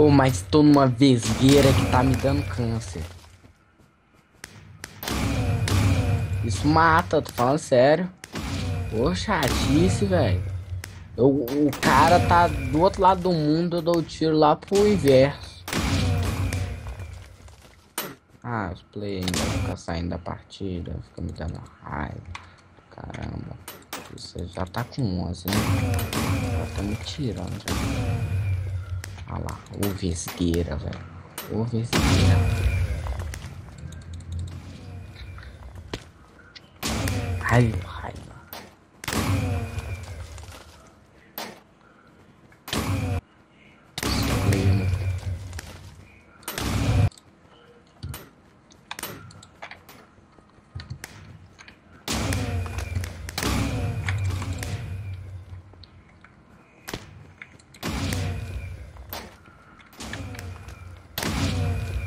Ô, oh, mas tô numa vesgueira que tá me dando câncer. Isso mata, tô falando sério. Ô, chatice, velho. O cara tá do outro lado do mundo, eu dou tiro lá pro inverso. Ah, os play ainda fica saindo da partida, fica me dando raiva. Caramba. Você já tá com 11, né? Já tá me tirando já. Olha lá, o vesgueira, velho. O vesgueira. Ai,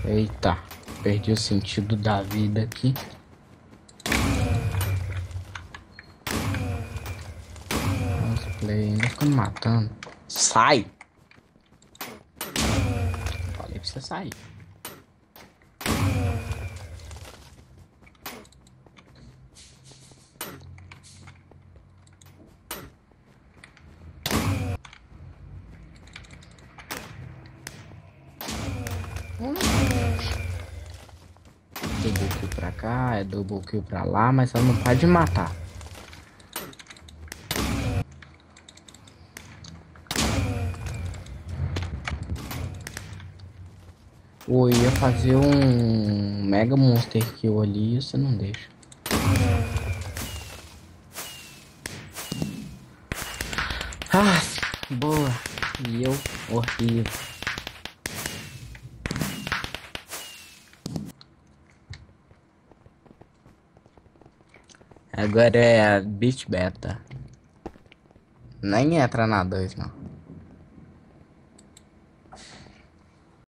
Eita, perdi o sentido da vida aqui. Cosplay ainda fica me matando. Sai! Falei pra você sair. Double kill pra cá, é double kill pra lá, mas ela não pode matar. Ou ia fazer um mega monster kill ali, você não deixa. Ah, boa. E eu, horrível. Agora é a Beat Beta. Nem entra na 2, não.